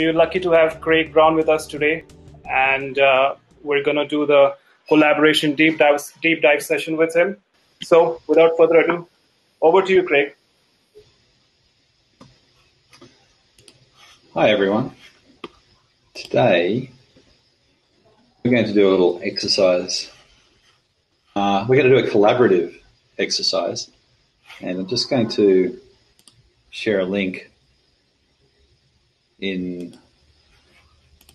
we're lucky to have Craig Brown with us today, and uh, we're going to do the collaboration deep dive, deep dive session with him. So, without further ado, over to you, Craig. Hi, everyone. Today, we're going to do a little exercise. Uh, we're going to do a collaborative exercise, and I'm just going to share a link in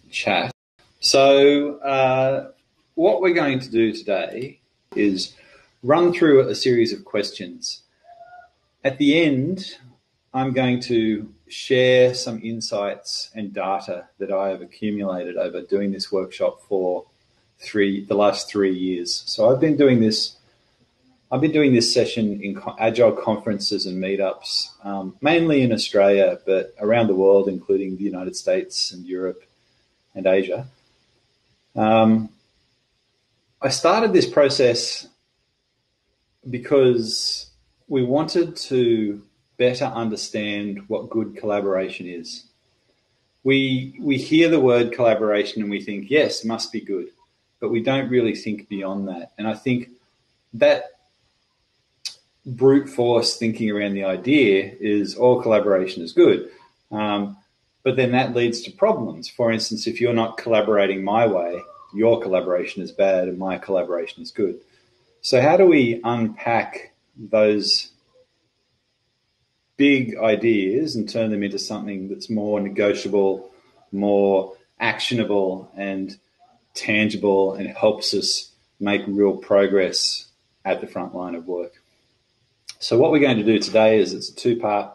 chat. So, uh, what we're going to do today is run through a series of questions. At the end, I'm going to share some insights and data that I have accumulated over doing this workshop for three the last three years. So I've been doing this. I've been doing this session in agile conferences and meetups, um, mainly in Australia, but around the world, including the United States and Europe and Asia. Um, I started this process because we wanted to better understand what good collaboration is. We, we hear the word collaboration and we think, yes, must be good, but we don't really think beyond that. And I think that brute force thinking around the idea is all collaboration is good. Um, but then that leads to problems. For instance, if you're not collaborating my way, your collaboration is bad and my collaboration is good. So, how do we unpack those big ideas and turn them into something that's more negotiable, more actionable, and tangible, and helps us make real progress at the front line of work? So, what we're going to do today is it's a two part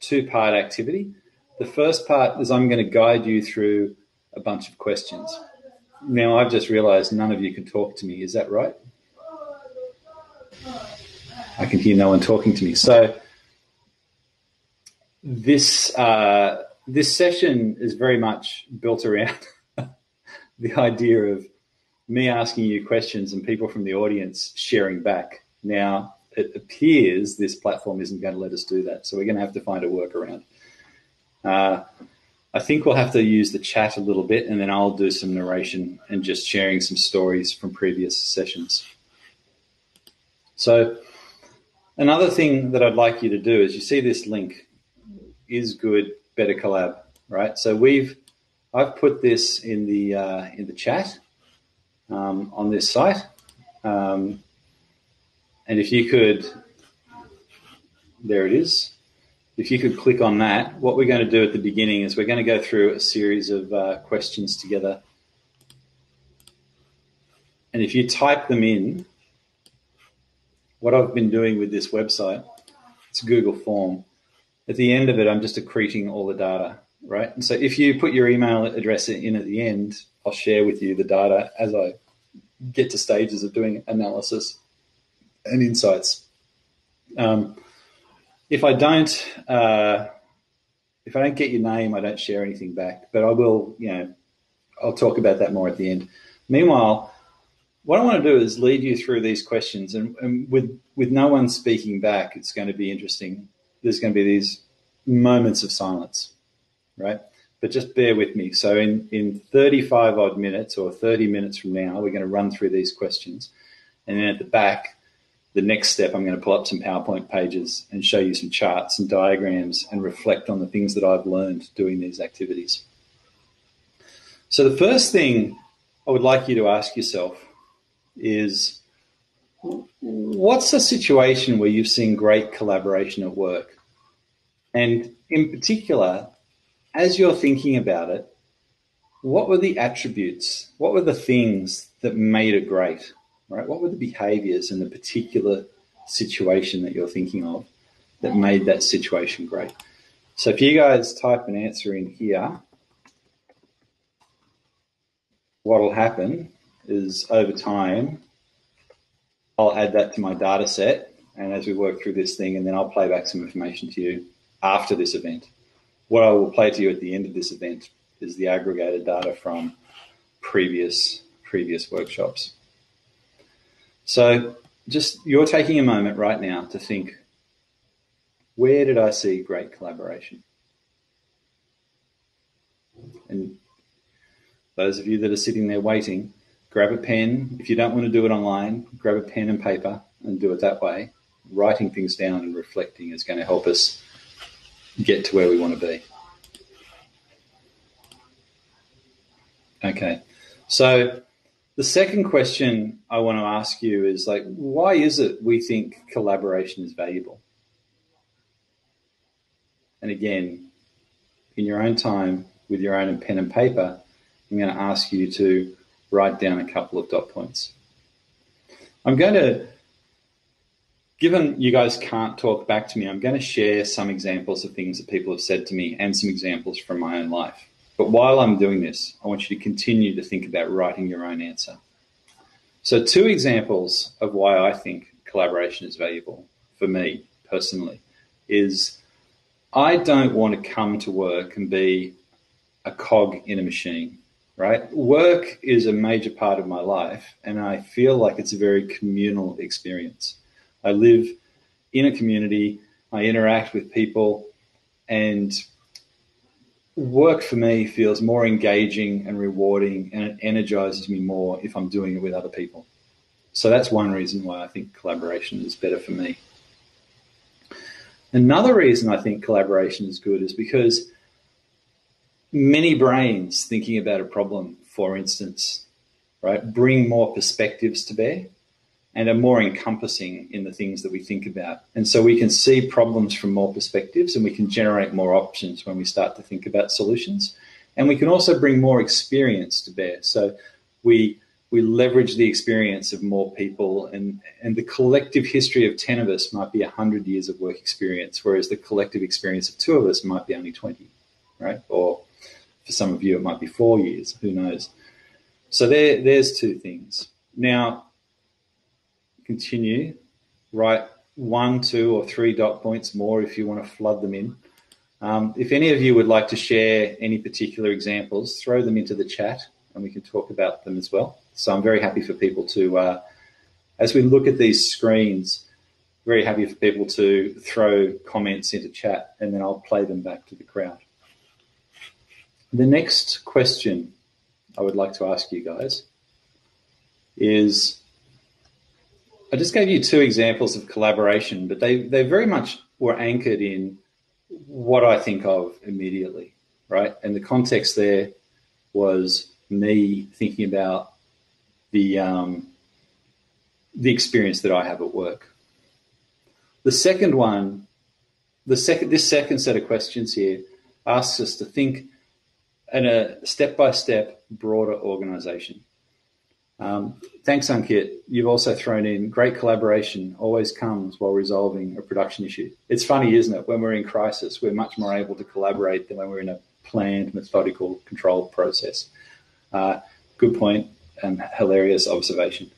two part activity. The first part is I'm going to guide you through a bunch of questions. Now, I've just realized none of you can talk to me. Is that right? I can hear no one talking to me. So, this uh, this session is very much built around the idea of me asking you questions and people from the audience sharing back. Now, it appears this platform isn't going to let us do that, so we're going to have to find a workaround. Uh, I think we'll have to use the chat a little bit, and then I'll do some narration and just sharing some stories from previous sessions. So, another thing that I'd like you to do is you see this link is good, better collab, right? So we've I've put this in the uh, in the chat um, on this site, um, and if you could, there it is. If you could click on that, what we're going to do at the beginning is we're going to go through a series of uh, questions together. And if you type them in, what I've been doing with this website, it's a Google form at the end of it, I'm just accreting all the data, right? And so if you put your email address in at the end, I'll share with you the data as I get to stages of doing analysis and insights. Um, if I don't, uh, if I don't get your name, I don't share anything back. But I will, you know, I'll talk about that more at the end. Meanwhile, what I want to do is lead you through these questions, and, and with with no one speaking back, it's going to be interesting there's going to be these moments of silence, right? But just bear with me. So in, in 35 odd minutes or 30 minutes from now, we're going to run through these questions. And then at the back, the next step, I'm going to pull up some PowerPoint pages and show you some charts and diagrams and reflect on the things that I've learned doing these activities. So the first thing I would like you to ask yourself is what's a situation where you've seen great collaboration at work? And in particular, as you're thinking about it, what were the attributes? What were the things that made it great? Right? What were the behaviors in the particular situation that you're thinking of that made that situation great? So if you guys type an answer in here, what will happen is over time, I'll add that to my data set. And as we work through this thing, and then I'll play back some information to you after this event. What I will play to you at the end of this event is the aggregated data from previous previous workshops. So just you're taking a moment right now to think, where did I see great collaboration? And those of you that are sitting there waiting, grab a pen. If you don't want to do it online, grab a pen and paper and do it that way. Writing things down and reflecting is going to help us get to where we want to be. Okay. So the second question I want to ask you is like, why is it we think collaboration is valuable? And again, in your own time, with your own pen and paper, I'm going to ask you to write down a couple of dot points. I'm going to, given you guys can't talk back to me, I'm going to share some examples of things that people have said to me and some examples from my own life. But while I'm doing this, I want you to continue to think about writing your own answer. So, two examples of why I think collaboration is valuable for me personally is I don't want to come to work and be a cog in a machine, right? Work is a major part of my life, and I feel like it's a very communal experience. I live in a community, I interact with people, and work for me feels more engaging and rewarding, and it energizes me more if I'm doing it with other people. So that's one reason why I think collaboration is better for me. Another reason I think collaboration is good is because many brains thinking about a problem, for instance, right, bring more perspectives to bear and are more encompassing in the things that we think about. And so we can see problems from more perspectives and we can generate more options when we start to think about solutions. And we can also bring more experience to bear. So we we leverage the experience of more people and, and the collective history of 10 of us might be 100 years of work experience, whereas the collective experience of two of us might be only 20, right? Or for some of you, it might be four years, who knows? So there, there's two things. Now, continue, write one, two, or three dot points more if you want to flood them in. Um, if any of you would like to share any particular examples, throw them into the chat and we can talk about them as well. So I'm very happy for people to, uh, as we look at these screens, very happy for people to throw comments into chat and then I'll play them back to the crowd. The next question I would like to ask you guys is I just gave you two examples of collaboration, but they, they very much were anchored in what I think of immediately, right? And the context there was me thinking about the um, the experience that I have at work. The second one, the second this second set of questions here asks us to think in a step by step broader organization. Um, thanks, Ankit. You've also thrown in great collaboration always comes while resolving a production issue. It's funny, isn't it? When we're in crisis, we're much more able to collaborate than when we're in a planned, methodical, controlled process. Uh, good point and hilarious observation.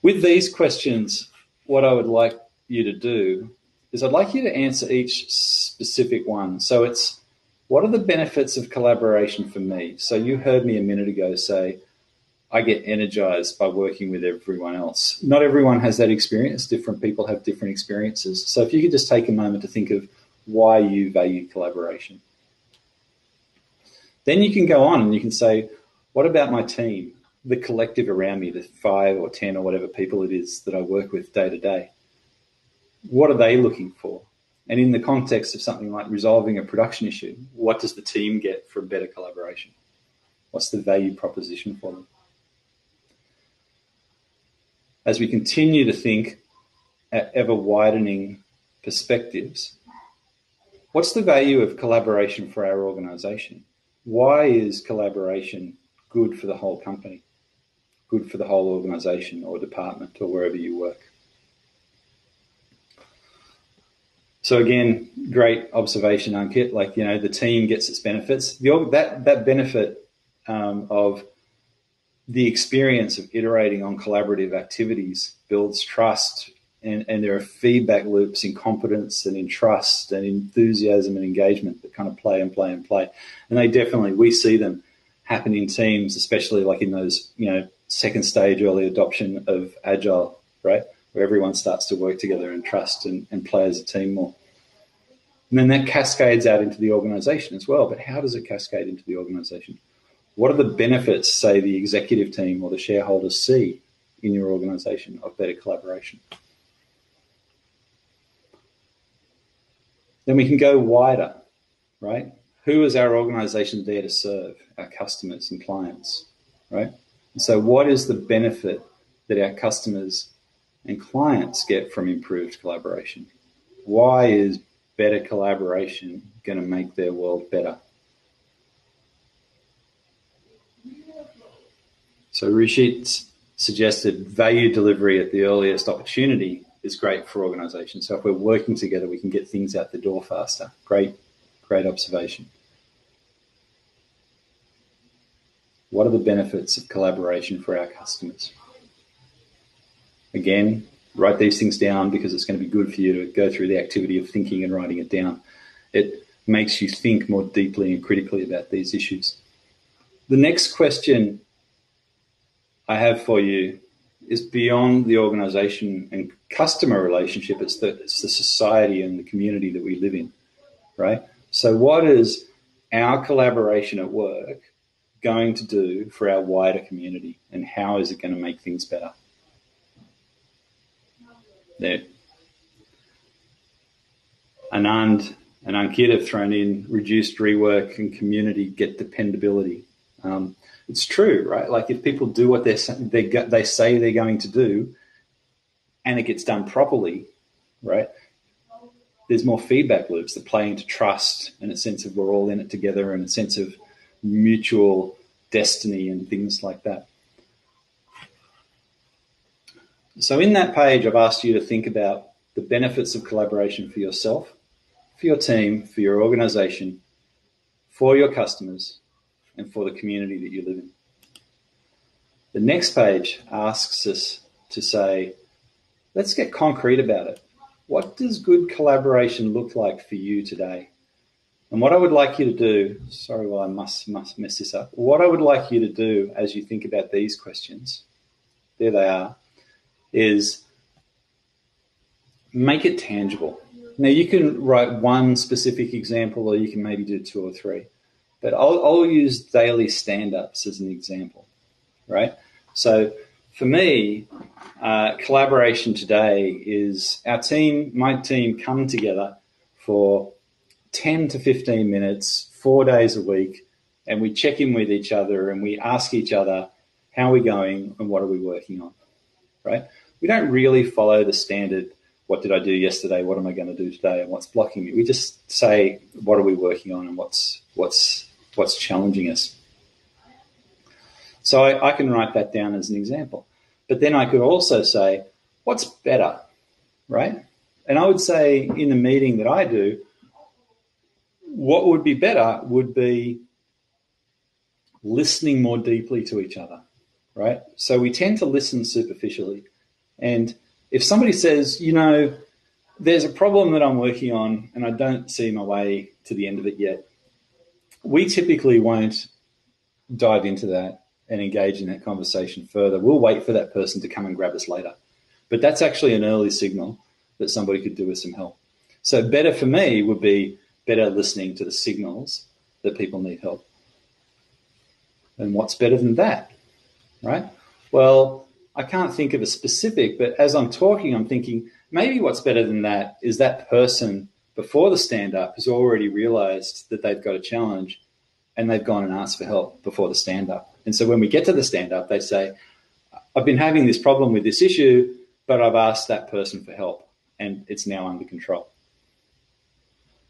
With these questions, what I would like you to do is I'd like you to answer each specific one. So it's what are the benefits of collaboration for me? So you heard me a minute ago say, I get energized by working with everyone else. Not everyone has that experience. Different people have different experiences. So if you could just take a moment to think of why you value collaboration. Then you can go on and you can say, what about my team? the collective around me, the five or 10 or whatever people it is that I work with day to day, what are they looking for? And in the context of something like resolving a production issue, what does the team get from better collaboration? What's the value proposition for them? As we continue to think at ever widening perspectives, what's the value of collaboration for our organization? Why is collaboration good for the whole company? good for the whole organization or department or wherever you work. So again, great observation, Ankit. Like you know, the team gets its benefits. The, that that benefit um, of the experience of iterating on collaborative activities builds trust, and, and there are feedback loops in competence and in trust and enthusiasm and engagement that kind of play and play and play. And they definitely we see them happen in teams, especially like in those you know second stage early adoption of agile, right? Where everyone starts to work together and trust and, and play as a team more. And then that cascades out into the organization as well. But how does it cascade into the organization? What are the benefits, say, the executive team or the shareholders see in your organization of better collaboration? Then we can go wider, right? Who is our organization there to serve? Our customers and clients, right? And so, what is the benefit that our customers and clients get from improved collaboration? Why is better collaboration going to make their world better? So Rishit suggested value delivery at the earliest opportunity is great for organizations. So if we're working together, we can get things out the door faster. Great, great observation. What are the benefits of collaboration for our customers? Again, write these things down because it's going to be good for you to go through the activity of thinking and writing it down. It makes you think more deeply and critically about these issues. The next question I have for you is beyond the organization and customer relationship. It's the, it's the society and the community that we live in, right? So, what is our collaboration at work going to do for our wider community, and how is it going to make things better? There. Anand and Ankit have thrown in reduced rework and community get dependability. Um, it's true, right? Like if people do what they they they say they're going to do, and it gets done properly, right? There's more feedback loops that play into trust and a sense of we're all in it together and a sense of mutual destiny and things like that. So in that page, I've asked you to think about the benefits of collaboration for yourself, for your team, for your organization, for your customers, and for the community that you live in. The next page asks us to say, let's get concrete about it. What does good collaboration look like for you today? And what I would like you to do, sorry, well, I must, must mess this up. What I would like you to do as you think about these questions, there they are, is make it tangible. Now, you can write one specific example, or you can maybe do two or three. But I'll, I'll use daily stand ups as an example, right? So for me, uh, collaboration today is our team, my team, come together for 10 to 15 minutes, four days a week, and we check in with each other and we ask each other, how are we going and what are we working on, right? We don't really follow the standard, what did I do yesterday? What am I going to do today? And what's blocking me? We just say, what are we working on and what's, what's what's challenging us. So I, I can write that down as an example. But then I could also say, what's better, right? And I would say in the meeting that I do, what would be better would be listening more deeply to each other, right? So we tend to listen superficially. And if somebody says, you know, there's a problem that I'm working on and I don't see my way to the end of it yet, we typically won't dive into that and engage in that conversation further. We'll wait for that person to come and grab us later. But that's actually an early signal that somebody could do with some help. So, better for me would be better listening to the signals that people need help. And what's better than that? Right? Well, I can't think of a specific, but as I'm talking, I'm thinking maybe what's better than that is that person before the stand up has already realized that they've got a challenge and they've gone and asked for help before the stand up. And so when we get to the stand up, they say, I've been having this problem with this issue, but I've asked that person for help and it's now under control.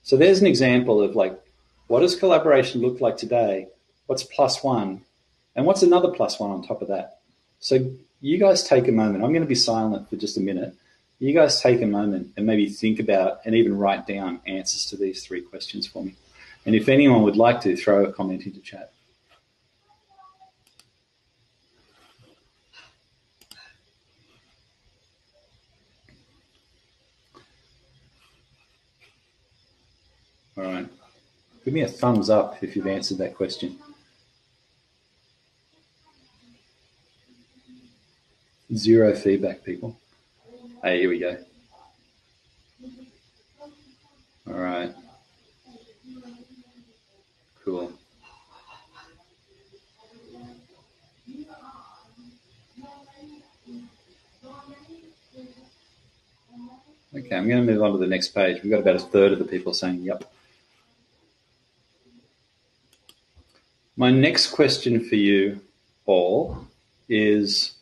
So there's an example of like, what does collaboration look like today? What's plus one? And what's another plus one on top of that? So you guys take a moment. I'm going to be silent for just a minute you guys take a moment and maybe think about and even write down answers to these three questions for me. And if anyone would like to, throw a comment into chat. All right. Give me a thumbs up if you've answered that question. Zero feedback, people. Hey, here we go. All right. Cool. Okay, I'm going to move on to the next page. We've got about a third of the people saying, yep. My next question for you all is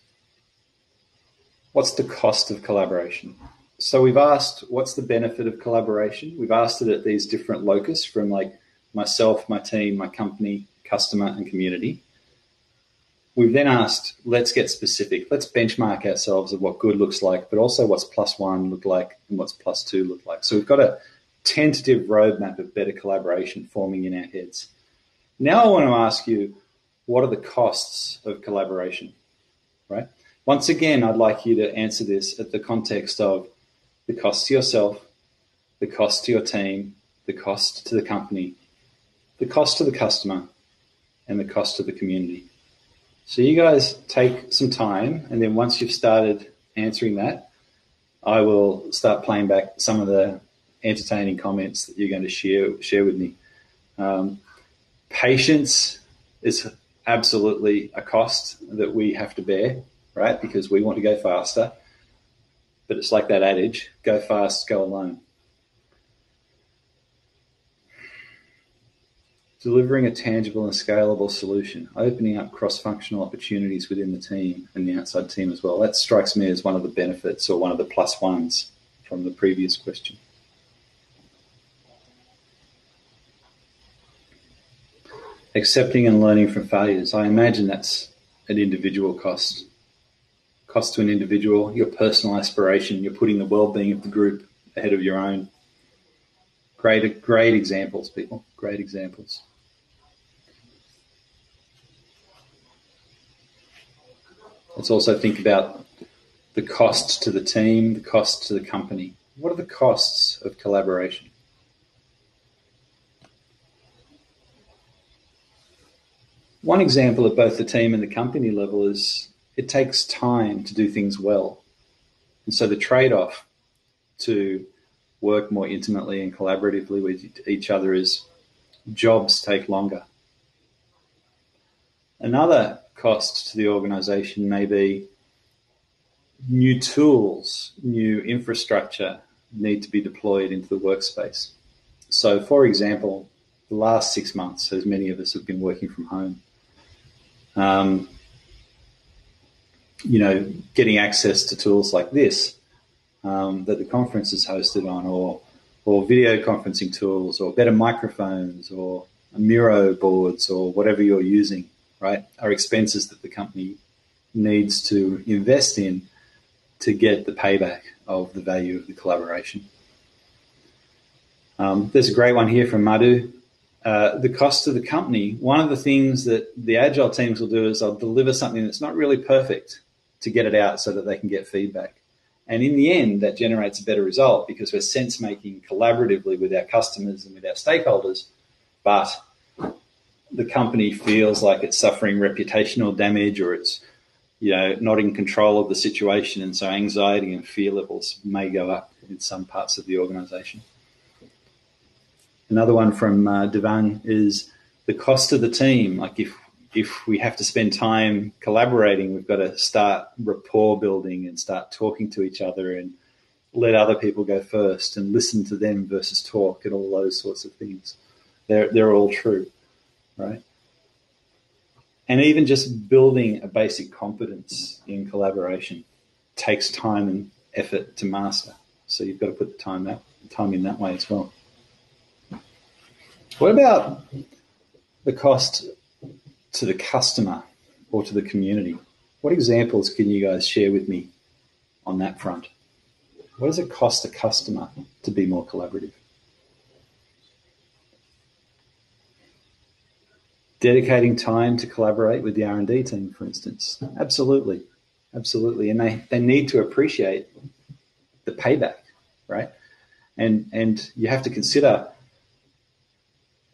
what's the cost of collaboration? So we've asked what's the benefit of collaboration? We've asked it at these different locus from like myself, my team, my company, customer, and community. We've then asked, let's get specific. Let's benchmark ourselves of what good looks like, but also what's plus one look like and what's plus two look like. So we've got a tentative roadmap of better collaboration forming in our heads. Now I want to ask you, what are the costs of collaboration? Right? Once again, I'd like you to answer this at the context of the cost to yourself, the cost to your team, the cost to the company, the cost to the customer, and the cost to the community. So you guys take some time, and then once you've started answering that, I will start playing back some of the entertaining comments that you're going to share share with me. Um, patience is absolutely a cost that we have to bear, right? Because we want to go faster. But it's like that adage go fast, go alone. Delivering a tangible and scalable solution, opening up cross functional opportunities within the team and the outside team as well. That strikes me as one of the benefits or one of the plus ones from the previous question. Accepting and learning from failures. I imagine that's an individual cost cost to an individual, your personal aspiration, you're putting the well-being of the group ahead of your own. Great, great examples, people. Great examples. Let's also think about the cost to the team, the cost to the company. What are the costs of collaboration? One example at both the team and the company level is it takes time to do things well. And so the trade off to work more intimately and collaboratively with each other is jobs take longer. Another cost to the organization may be new tools, new infrastructure need to be deployed into the workspace. So, for example, the last six months, as many of us have been working from home, um, you know, getting access to tools like this um, that the conference is hosted on, or or video conferencing tools, or better microphones, or Miro boards, or whatever you're using, right, are expenses that the company needs to invest in to get the payback of the value of the collaboration. Um, there's a great one here from Madhu. Uh, the cost to the company. One of the things that the agile teams will do is they'll deliver something that's not really perfect, to get it out so that they can get feedback. And in the end, that generates a better result because we're sense making collaboratively with our customers and with our stakeholders. But the company feels like it's suffering reputational damage or it's you know not in control of the situation and so anxiety and fear levels may go up in some parts of the organization another one from uh, Devang is the cost of the team like if if we have to spend time collaborating, we've got to start rapport building and start talking to each other and let other people go first and listen to them versus talk and all those sorts of things. They're, they're all true, right? And even just building a basic competence in collaboration takes time and effort to master. So you've got to put the time that time in that way as well. What about the cost to the customer or to the community. What examples can you guys share with me on that front? What does it cost a customer to be more collaborative? Dedicating time to collaborate with the R&D team, for instance. Absolutely. Absolutely. And they, they need to appreciate the payback, right? And, and you have to consider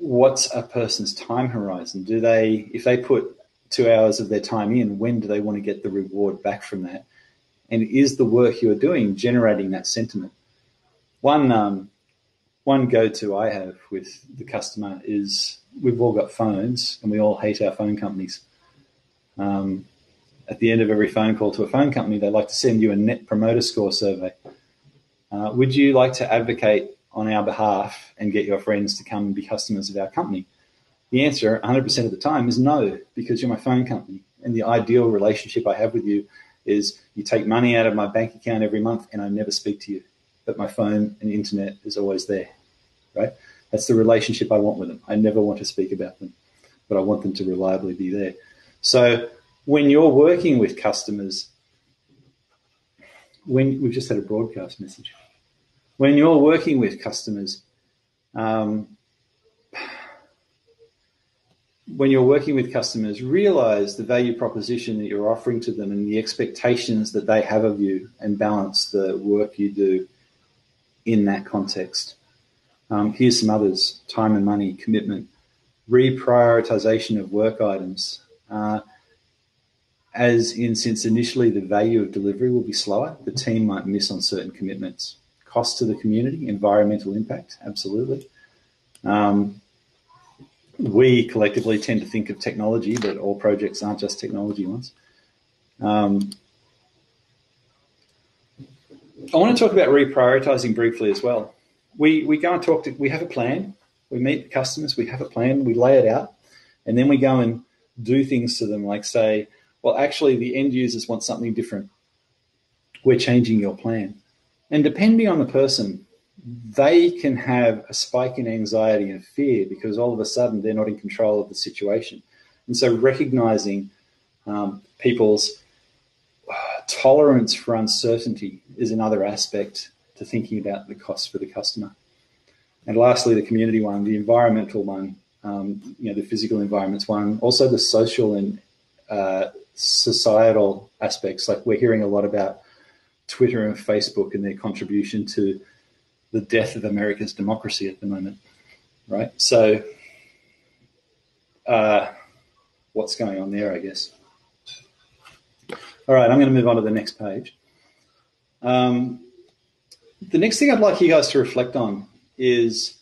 what's a person's time horizon? Do they, if they put two hours of their time in, when do they want to get the reward back from that? And is the work you're doing generating that sentiment? One, um, one go-to I have with the customer is we've all got phones and we all hate our phone companies. Um, at the end of every phone call to a phone company, they like to send you a net promoter score survey. Uh, would you like to advocate on our behalf and get your friends to come and be customers of our company? The answer 100% of the time is no, because you're my phone company. And the ideal relationship I have with you is you take money out of my bank account every month and I never speak to you. But my phone and internet is always there, right? That's the relationship I want with them. I never want to speak about them, but I want them to reliably be there. So when you're working with customers, when we've just had a broadcast message, when you're working with customers, um, when you're working with customers, realize the value proposition that you're offering to them and the expectations that they have of you and balance the work you do in that context. Um, here's some others time and money, commitment, reprioritization of work items. Uh, as in, since initially the value of delivery will be slower, the team might miss on certain commitments cost to the community, environmental impact, absolutely. Um, we collectively tend to think of technology, but all projects aren't just technology ones. Um, I want to talk about reprioritizing briefly as well. We we go and talk to. We have a plan. We meet the customers. We have a plan. We lay it out, and then we go and do things to them, like say, well, actually, the end users want something different. We're changing your plan. And depending on the person, they can have a spike in anxiety and fear because all of a sudden they're not in control of the situation. And so recognizing um, people's uh, tolerance for uncertainty is another aspect to thinking about the cost for the customer. And lastly, the community one, the environmental one, um, you know, the physical environments one, also the social and uh, societal aspects. Like we're hearing a lot about Twitter and Facebook and their contribution to the death of America's democracy at the moment, right? So, uh, what's going on there, I guess. All right, I'm going to move on to the next page. Um, the next thing I'd like you guys to reflect on is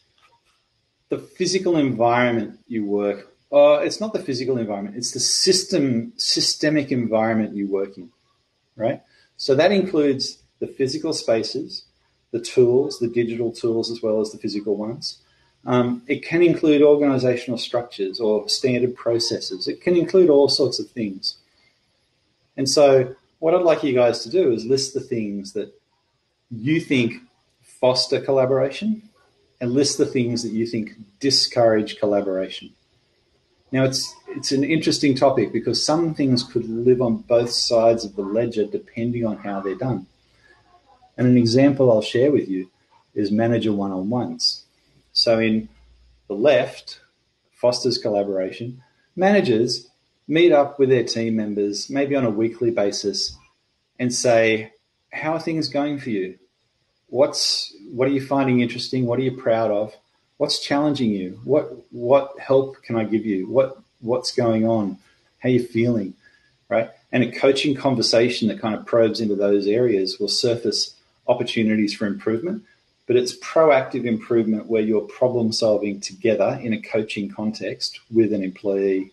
the physical environment you work. Uh, it's not the physical environment; it's the system, systemic environment you work in, right? So that includes the physical spaces, the tools, the digital tools, as well as the physical ones. Um, it can include organizational structures or standard processes. It can include all sorts of things. And so, what I'd like you guys to do is list the things that you think foster collaboration and list the things that you think discourage collaboration. Now, it's it's an interesting topic because some things could live on both sides of the ledger depending on how they're done. And an example I'll share with you is manager one on ones. So, in the left, fosters collaboration. Managers meet up with their team members, maybe on a weekly basis, and say, How are things going for you? What's what are you finding interesting? What are you proud of? What's challenging you? What what help can I give you? What what's going on? How are you feeling? Right? And a coaching conversation that kind of probes into those areas will surface opportunities for improvement. But it's proactive improvement where you're problem solving together in a coaching context with an employee.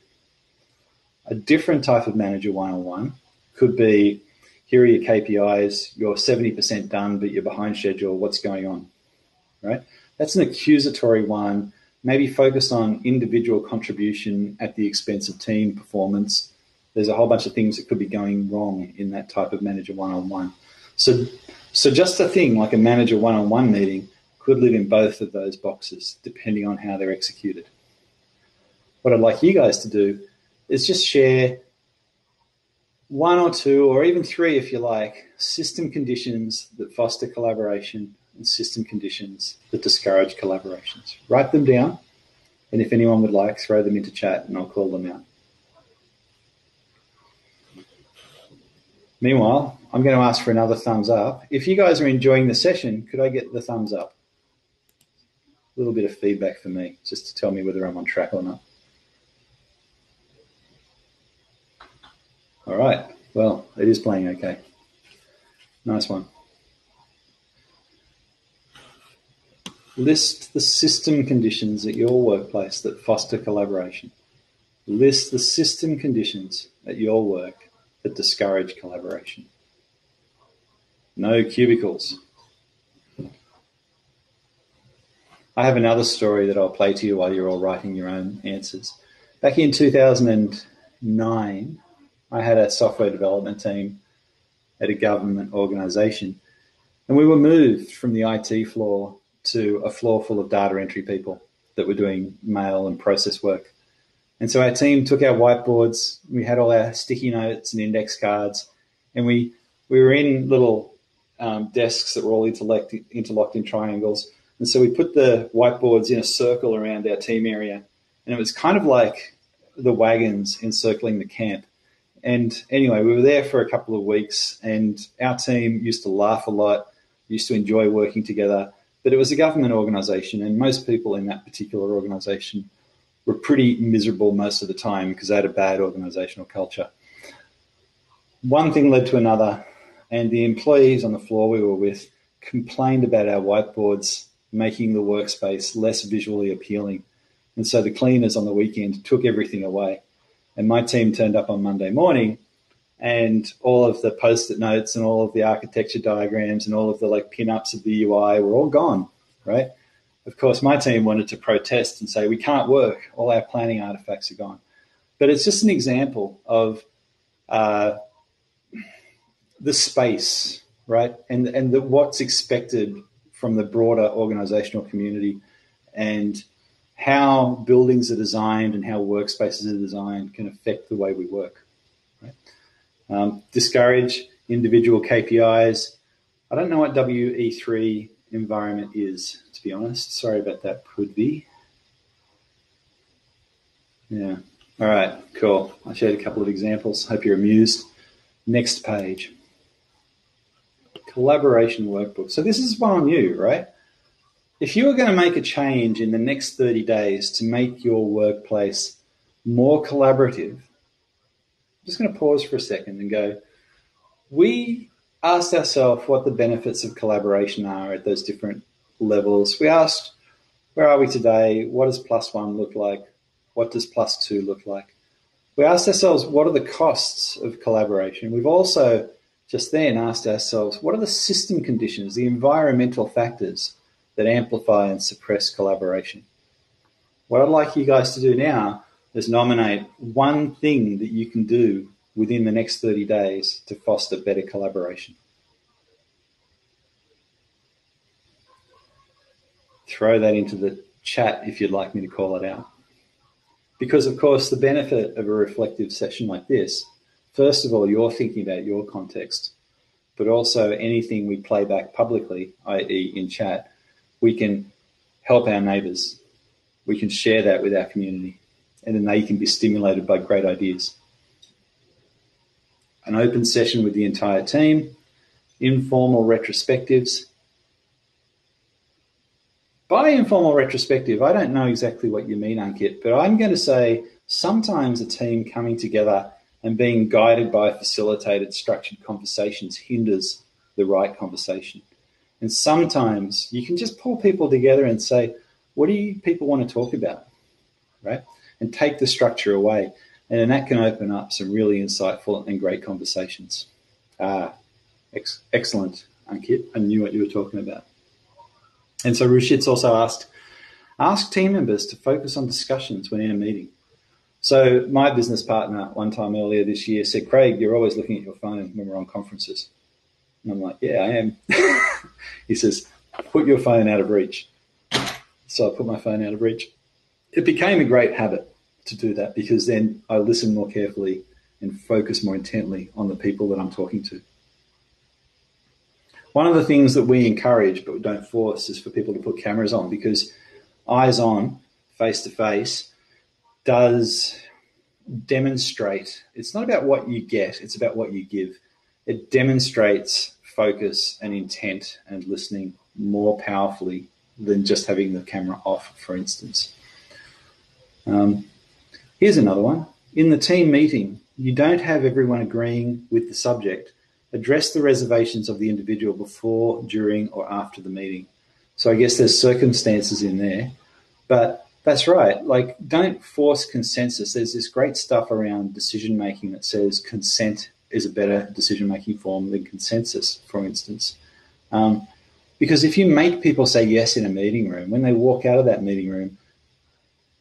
A different type of manager one on one could be here are your KPIs, you're 70% done, but you're behind schedule. What's going on? Right? That's an accusatory one, maybe focused on individual contribution at the expense of team performance. There's a whole bunch of things that could be going wrong in that type of manager one on one. So, so just a thing like a manager one on one meeting could live in both of those boxes depending on how they're executed. What I'd like you guys to do is just share one or two, or even three if you like, system conditions that foster collaboration and system conditions that discourage collaborations. Write them down, and if anyone would like, throw them into chat and I'll call them out. Meanwhile, I'm going to ask for another thumbs up. If you guys are enjoying the session, could I get the thumbs up? A little bit of feedback for me, just to tell me whether I'm on track or not. All right. Well, it is playing okay. Nice one. List the system conditions at your workplace that foster collaboration. List the system conditions at your work that discourage collaboration. No cubicles. I have another story that I'll play to you while you're all writing your own answers. Back in 2009, I had a software development team at a government organisation, and we were moved from the IT floor to a floor full of data entry people that were doing mail and process work. And so our team took our whiteboards, we had all our sticky notes and index cards, and we, we were in little um, desks that were all interlocked, interlocked in triangles. And so we put the whiteboards in a circle around our team area, and it was kind of like the wagons encircling the camp. And anyway, we were there for a couple of weeks, and our team used to laugh a lot, used to enjoy working together. But it was a government organisation, and most people in that particular organisation were pretty miserable most of the time because they had a bad organisational culture. One thing led to another, and the employees on the floor we were with complained about our whiteboards making the workspace less visually appealing. And so the cleaners on the weekend took everything away. And my team turned up on Monday morning and all of the post-it notes and all of the architecture diagrams and all of the like pin-ups of the UI were all gone, right? Of course, my team wanted to protest and say, we can't work. All our planning artifacts are gone. But it's just an example of uh, the space, right? And, and the, what's expected from the broader organizational community and how buildings are designed and how workspaces are designed can affect the way we work. Right? Um, discourage individual KPIs. I don't know what WE3 environment is, to be honest. Sorry about that, Prudvi. Yeah. All right, cool. I shared a couple of examples. Hope you're amused. Next page. Collaboration workbook. So this is one on you, right? If you were going to make a change in the next 30 days to make your workplace more collaborative, just going to pause for a second and go, we asked ourselves what the benefits of collaboration are at those different levels. We asked, where are we today? What does plus one look like? What does plus two look like? We asked ourselves, what are the costs of collaboration? We've also just then asked ourselves, what are the system conditions, the environmental factors that amplify and suppress collaboration? What I'd like you guys to do now is nominate one thing that you can do within the next 30 days to foster better collaboration. Throw that into the chat if you'd like me to call it out. Because, of course, the benefit of a reflective session like this, first of all, you're thinking about your context, but also anything we play back publicly, i.e., in chat, we can help our neighbours. We can share that with our community, and then they can be stimulated by great ideas an open session with the entire team, informal retrospectives. By informal retrospective, I don't know exactly what you mean, Ankit, but I'm going to say sometimes a team coming together and being guided by facilitated structured conversations hinders the right conversation. And sometimes you can just pull people together and say, what do you people want to talk about? Right? And take the structure away. And then that can open up some really insightful and great conversations. Ah, ex- excellent, Ankit. I knew what you were talking about. And so Rushit's also asked, ask team members to focus on discussions when in a meeting. So my business partner one time earlier this year said, Craig, you're always looking at your phone when we're on conferences. And I'm like, yeah, I am. he says, put your phone out of reach. So I put my phone out of reach. It became a great habit to do that because then I listen more carefully and focus more intently on the people that I'm talking to. One of the things that we encourage but don't force is for people to put cameras on because eyes on, face to face, does demonstrate. It's not about what you get, it's about what you give. It demonstrates focus and intent and listening more powerfully than just having the camera off, for instance. Um, Here's another one. In the team meeting, you don't have everyone agreeing with the subject. Address the reservations of the individual before, during, or after the meeting. So I guess there's circumstances in there, but that's right. Like, don't force consensus. There's this great stuff around decision making that says consent is a better decision making form than consensus, for instance. Um, Because if you make people say yes in a meeting room, when they walk out of that meeting room,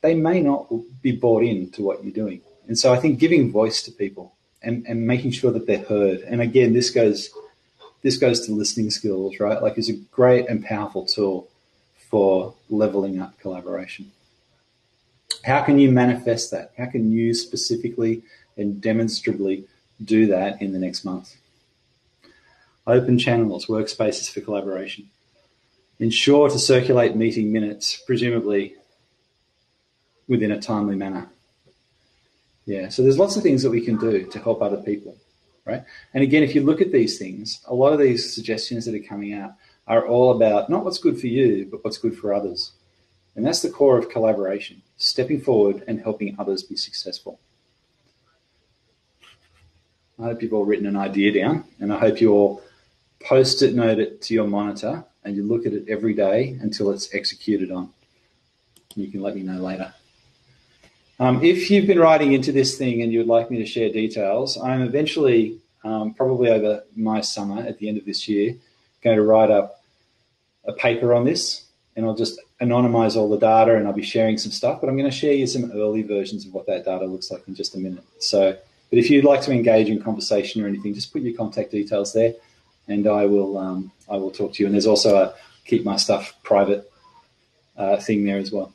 they may not be bought in to what you're doing. And so I think giving voice to people and, and making sure that they're heard. And again, this goes this goes to listening skills, right? Like is a great and powerful tool for leveling up collaboration. How can you manifest that? How can you specifically and demonstrably do that in the next month? Open channels, workspaces for collaboration. Ensure to circulate meeting minutes, presumably within a timely manner. Yeah, so there's lots of things that we can do to help other people, right? And again, if you look at these things, a lot of these suggestions that are coming out are all about not what's good for you, but what's good for others. And that's the core of collaboration, stepping forward and helping others be successful. I hope you've all written an idea down, and I hope you all post it note it to your monitor and you look at it every day until it's executed on. You can let me know later. Um, if you've been writing into this thing and you would like me to share details, I'm eventually, um, probably over my summer at the end of this year, going to write up a paper on this and I'll just anonymize all the data and I'll be sharing some stuff, but I'm going to share you some early versions of what that data looks like in just a minute. So, but if you'd like to engage in conversation or anything, just put your contact details there and I will um, I will talk to you. And there's also a keep my stuff private uh, thing there as well.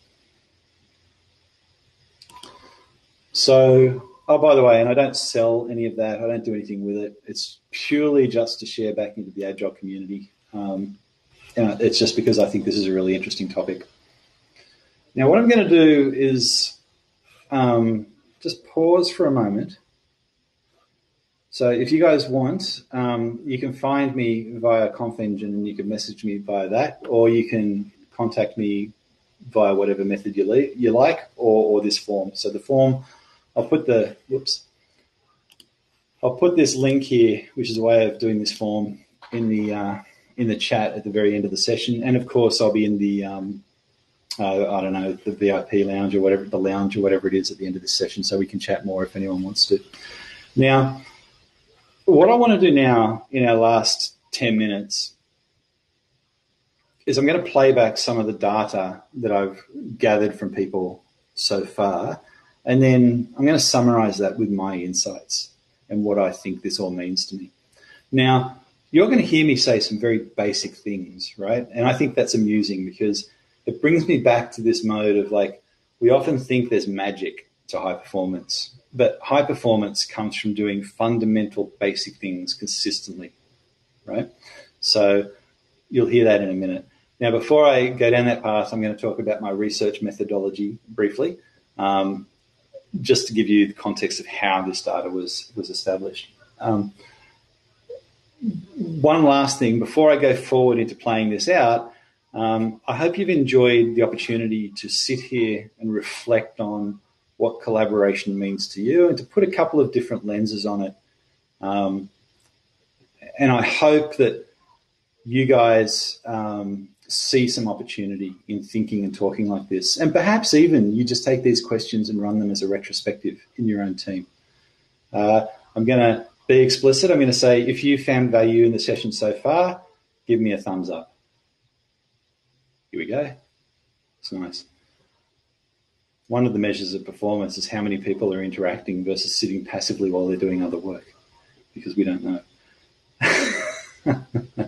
So, oh, by the way, and I don't sell any of that. I don't do anything with it. It's purely just to share back into the agile community. Um, and it's just because I think this is a really interesting topic. Now, what I'm going to do is um, just pause for a moment so if you guys want, um, you can find me via ConfEngine and you can message me via that, or you can contact me via whatever method you, you like, or, or this form. So the form, I'll put the, whoops, I'll put this link here, which is a way of doing this form in the uh, in the chat at the very end of the session, and of course I'll be in the um, uh, I don't know the VIP lounge or whatever the lounge or whatever it is at the end of this session, so we can chat more if anyone wants to. Now, what I want to do now in our last 10 minutes is I'm going to play back some of the data that I've gathered from people so far, and then I'm going to summarize that with my insights and what I think this all means to me. Now, you're going to hear me say some very basic things, right? And I think that's amusing because it brings me back to this mode of like, we often think there's magic to high performance. But high performance comes from doing fundamental basic things consistently, right? So you'll hear that in a minute. Now, before I go down that path, I'm going to talk about my research methodology briefly, um, just to give you the context of how this data was was established. Um, one last thing before I go forward into playing this out, um, I hope you've enjoyed the opportunity to sit here and reflect on what collaboration means to you and to put a couple of different lenses on it. Um, and I hope that you guys um, see some opportunity in thinking and talking like this. And perhaps even you just take these questions and run them as a retrospective in your own team. Uh, I'm going to be explicit. I'm going to say if you found value in the session so far, give me a thumbs up. Here we go. It's nice one of the measures of performance is how many people are interacting versus sitting passively while they're doing other work, because we don't know.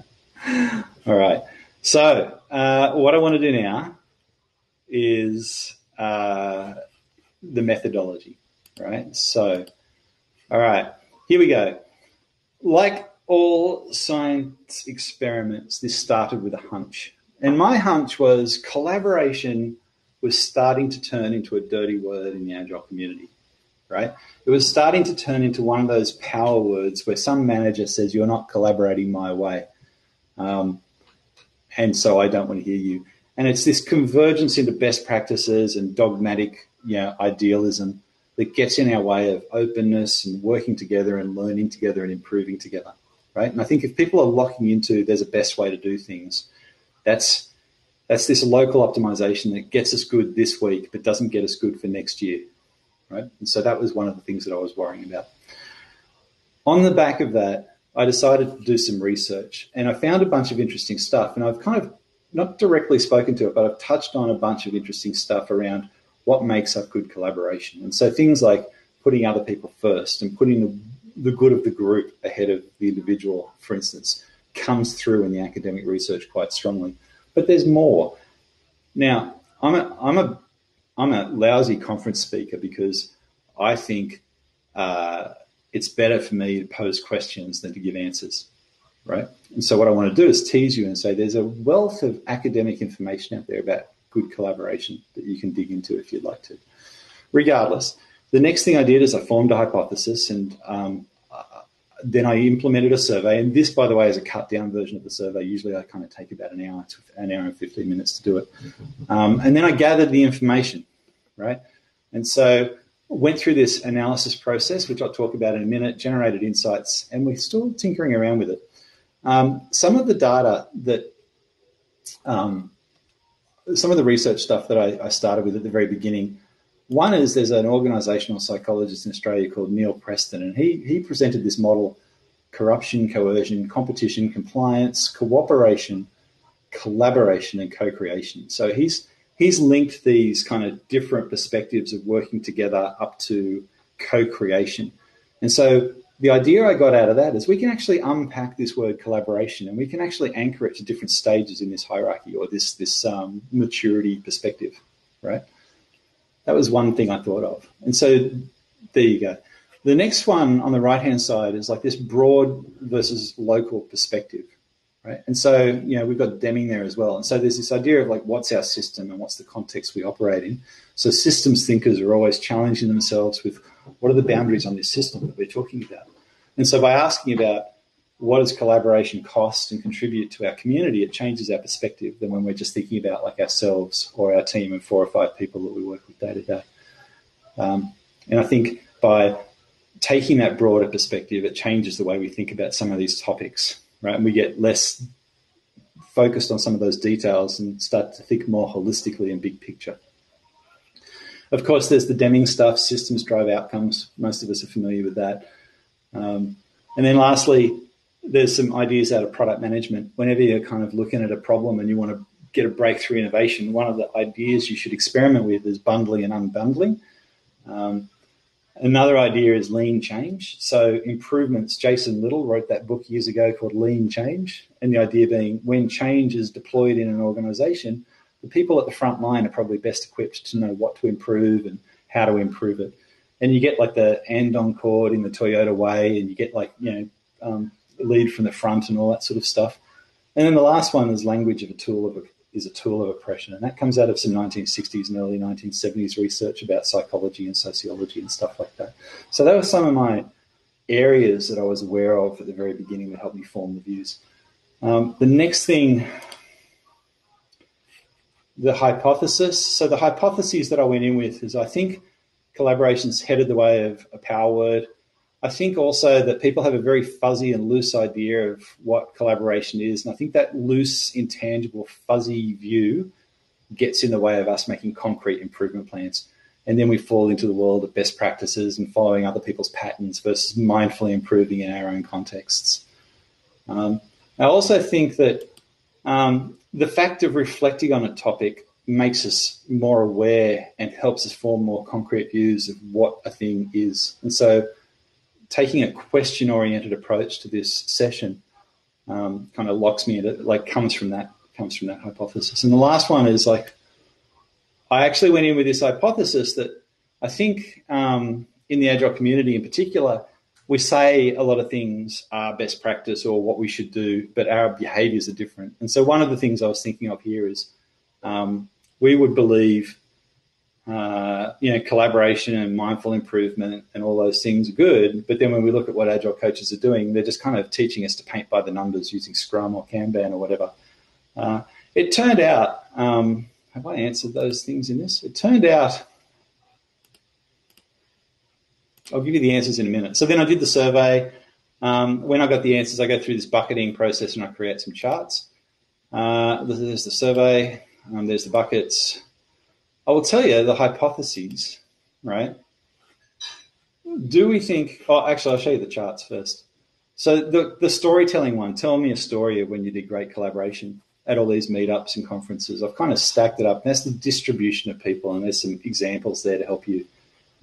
So, uh, what I want to do now is uh, the methodology, right? So, all right, here we go. Like all science experiments, this started with a hunch. And my hunch was collaboration was starting to turn into a dirty word in the agile community, right? It was starting to turn into one of those power words where some manager says, You're not collaborating my way. Um, and so I don't want to hear you. And it's this convergence into best practices and dogmatic you know, idealism that gets in our way of openness and working together and learning together and improving together, right? And I think if people are locking into there's a best way to do things, that's that's this local optimization that gets us good this week, but doesn't get us good for next year, right? And so that was one of the things that I was worrying about. On the back of that, I decided to do some research and I found a bunch of interesting stuff. And I've kind of not directly spoken to it, but I've touched on a bunch of interesting stuff around what makes up good collaboration. And so things like putting other people first and putting the, the good of the group ahead of the individual, for instance, comes through in the academic research quite strongly. But there's more. Now, I'm a, I'm a, I'm a lousy conference speaker because I think uh, it's better for me to pose questions than to give answers, right? And so what I want to do is tease you and say there's a wealth of academic information out there about good collaboration that you can dig into if you'd like to. Regardless, the next thing I did is I formed a hypothesis and um, then I implemented a survey. And this, by the way, is a cut down version of the survey. Usually I kind of take about an hour to an hour and 15 minutes to do it. Um, and then I gathered the information, right? And so went through this analysis process, which I'll talk about in a minute, generated insights, and we're still tinkering around with it. Um, some of the data that, um, some of the research stuff that I, I started with at the very beginning one is there's an organizational psychologist in Australia called Neil Preston, and he, he presented this model corruption, coercion, competition, compliance, cooperation, collaboration, and co creation. So he's, he's linked these kind of different perspectives of working together up to co creation. And so the idea I got out of that is we can actually unpack this word collaboration and we can actually anchor it to different stages in this hierarchy or this, this um, maturity perspective, right? That was one thing I thought of. And so there you go. The next one on the right hand side is like this broad versus local perspective, right? And so, you know, we've got Deming there as well. And so there's this idea of like, what's our system and what's the context we operate in? So systems thinkers are always challenging themselves with what are the boundaries on this system that we're talking about? And so by asking about what does collaboration cost and contribute to our community, it changes our perspective than when we're just thinking about like ourselves or our team of four or five people that we work with day to day. Um, and I think by taking that broader perspective, it changes the way we think about some of these topics, right? And we get less focused on some of those details and start to think more holistically and big picture. Of course, there's the Deming stuff, systems drive outcomes. Most of us are familiar with that. Um, and then lastly, there's some ideas out of product management. Whenever you're kind of looking at a problem and you want to get a breakthrough innovation, one of the ideas you should experiment with is bundling and unbundling. Um, another idea is lean change. So improvements. Jason Little wrote that book years ago called Lean Change, and the idea being when change is deployed in an organization, the people at the front line are probably best equipped to know what to improve and how to improve it. And you get like the Andon Cord in the Toyota way, and you get like you know um, lead from the front and all that sort of stuff. And then the last one is language of a tool of a, is a tool of oppression, and that comes out of some 1960s and early 1970s research about psychology and sociology and stuff like that. So that was some of my areas that I was aware of at the very beginning that helped me form the views. Um, the next thing, the hypothesis. So the hypotheses that I went in with is I think collaboration's headed the way of a power word. I think also that people have a very fuzzy and loose idea of what collaboration is. And I think that loose, intangible, fuzzy view gets in the way of us making concrete improvement plans. And then we fall into the world of best practices and following other people's patterns versus mindfully improving in our own contexts. Um, I also think that um, the fact of reflecting on a topic makes us more aware and helps us form more concrete views of what a thing is. And so taking a question oriented approach to this session um, kind of locks me into like comes from that comes from that hypothesis. And the last one is like I actually went in with this hypothesis that I think um, in the agile community in particular, we say a lot of things are best practice or what we should do, but our behaviors are different. And so one of the things I was thinking of here is um, we would believe uh, you know, collaboration and mindful improvement and all those things are good. But then when we look at what agile coaches are doing, they're just kind of teaching us to paint by the numbers using Scrum or Kanban or whatever. Uh, it turned out, um, have I answered those things in this? It turned out, I'll give you the answers in a minute. So then I did the survey. Um, when I got the answers, I go through this bucketing process and I create some charts. Uh, there's the survey, um, there's the buckets, I will tell you the hypotheses, right? Do we think? Oh, actually, I'll show you the charts first. So the, the storytelling one, tell me a story of when you did great collaboration at all these meetups and conferences. I've kind of stacked it up. That's the distribution of people, and there's some examples there to help you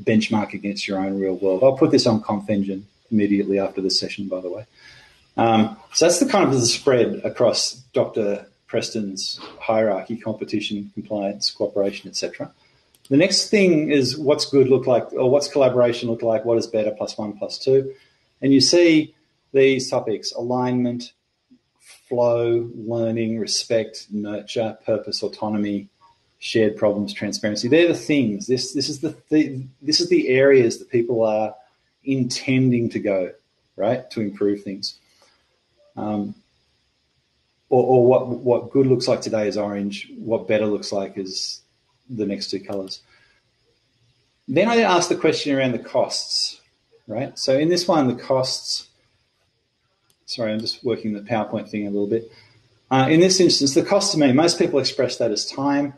benchmark against your own real world. I'll put this on ConfEngine immediately after the session, by the way. Um, so that's the kind of the spread across Dr. Preston's hierarchy, competition, compliance, cooperation, etc. The next thing is what's good look like, or what's collaboration look like, what is better, plus one, plus two. And you see these topics alignment, flow, learning, respect, nurture, purpose, autonomy, shared problems, transparency. They're the things. This this is the, the this is the areas that people are intending to go right to improve things. Um, or, or what what good looks like today is orange. What better looks like is the next two colors. Then I asked the question around the costs, right? So in this one, the costs Sorry, I'm just working the PowerPoint thing a little bit. Uh, in this instance, the cost to me, most people express that as time.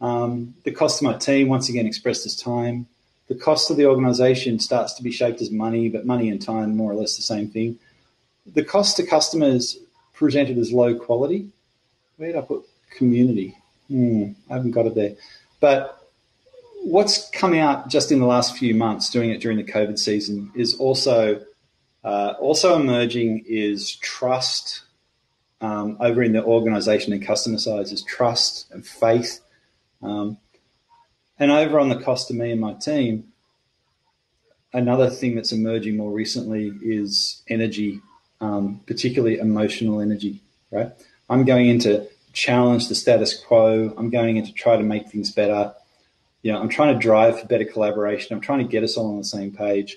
Um, the cost to my team, once again, expressed as time. The cost of the organisation starts to be shaped as money, but money and time, more or less the same thing. The cost to customers presented as low quality. Where did I put community? Hmm, I haven't got it there. But what's come out just in the last few months, doing it during the COVID season, is also uh, also emerging is trust um, over in the organization and customer sides is trust and faith. Um, and over on the cost to me and my team, another thing that's emerging more recently is energy, um, particularly emotional energy, right? I'm going in to challenge the status quo. I'm going in to try to make things better. You know, I'm trying to drive for better collaboration. I'm trying to get us all on the same page.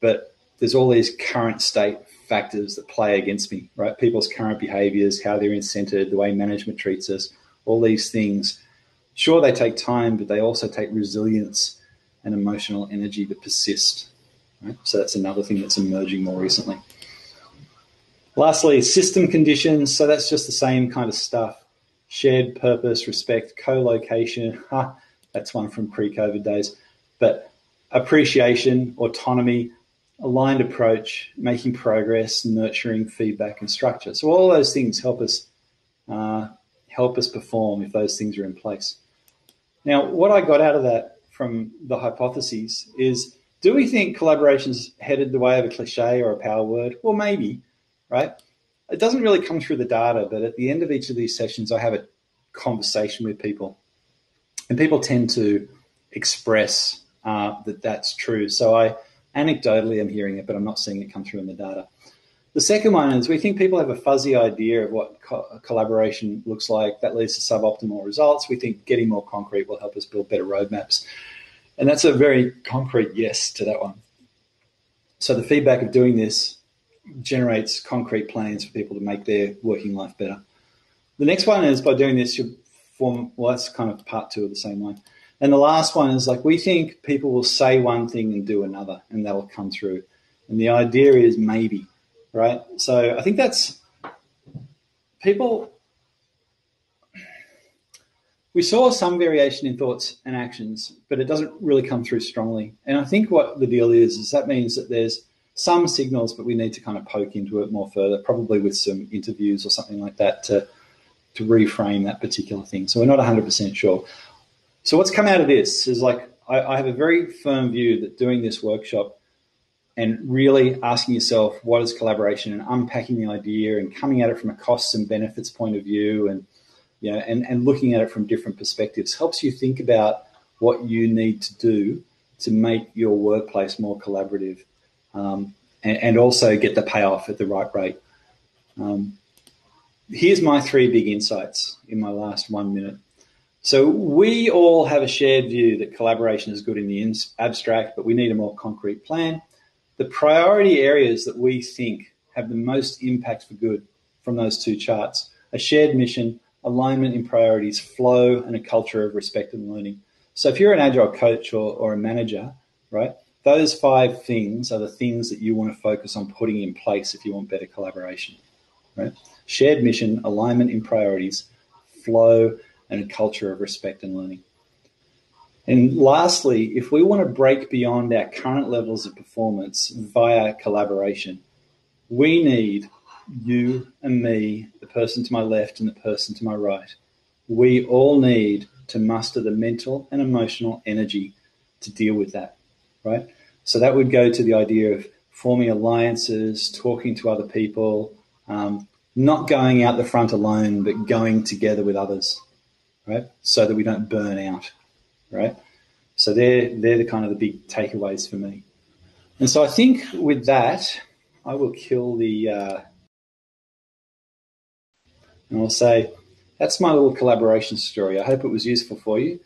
But there's all these current state factors that play against me, right? People's current behaviors, how they're incented, the way management treats us, all these things. Sure, they take time, but they also take resilience and emotional energy to persist. Right? So that's another thing that's emerging more recently. Lastly, system conditions. So that's just the same kind of stuff. Shared purpose, respect, co-location. Ha, that's one from pre-COVID days. But appreciation, autonomy, aligned approach, making progress, nurturing feedback and structure. So all those things help us uh, help us perform if those things are in place. Now, what I got out of that from the hypotheses is: Do we think collaboration's headed the way of a cliche or a power word? Well, maybe, right? It doesn't really come through the data, but at the end of each of these sessions, I have a conversation with people, and people tend to express uh, that that's true. So I Anecdotally, I'm hearing it, but I'm not seeing it come through in the data. The second one is we think people have a fuzzy idea of what co- collaboration looks like. That leads to suboptimal results. We think getting more concrete will help us build better roadmaps. And that's a very concrete yes to that one. So the feedback of doing this generates concrete plans for people to make their working life better. The next one is by doing this, you form, well, that's kind of part two of the same one. And the last one is like we think people will say one thing and do another, and that'll come through. And the idea is maybe, right? So I think that's people. We saw some variation in thoughts and actions, but it doesn't really come through strongly. And I think what the deal is is that means that there's some signals, but we need to kind of poke into it more further, probably with some interviews or something like that to to reframe that particular thing. So we're not 100% sure. So what's come out of this is like I, I have a very firm view that doing this workshop and really asking yourself what is collaboration and unpacking the idea and coming at it from a costs and benefits point of view and you know and, and looking at it from different perspectives helps you think about what you need to do to make your workplace more collaborative um, and, and, also get the payoff at the right rate. Um, here's my three big insights in my last one minute. So we all have a shared view that collaboration is good in the abstract, but we need a more concrete plan. The priority areas that we think have the most impact for good from those two charts a shared mission, alignment in priorities, flow, and a culture of respect and learning. So if you're an agile coach or, or a manager, right, those five things are the things that you want to focus on putting in place if you want better collaboration. Right? Shared mission, alignment in priorities, flow, and a culture of respect and learning. And lastly, if we want to break beyond our current levels of performance via collaboration, We need you and me, the person to my left and the person to my right. We all need to muster the mental and emotional energy to deal with that, right? So that would go to the idea of forming alliances, talking to other people, um, not going out the front alone, but going together with others, right? So that we don't burn out, right? So they're they're the kind of the big takeaways for me. And so I think with that, I will kill the. Uh, and I'll say, that's my little collaboration story. I hope it was useful for you.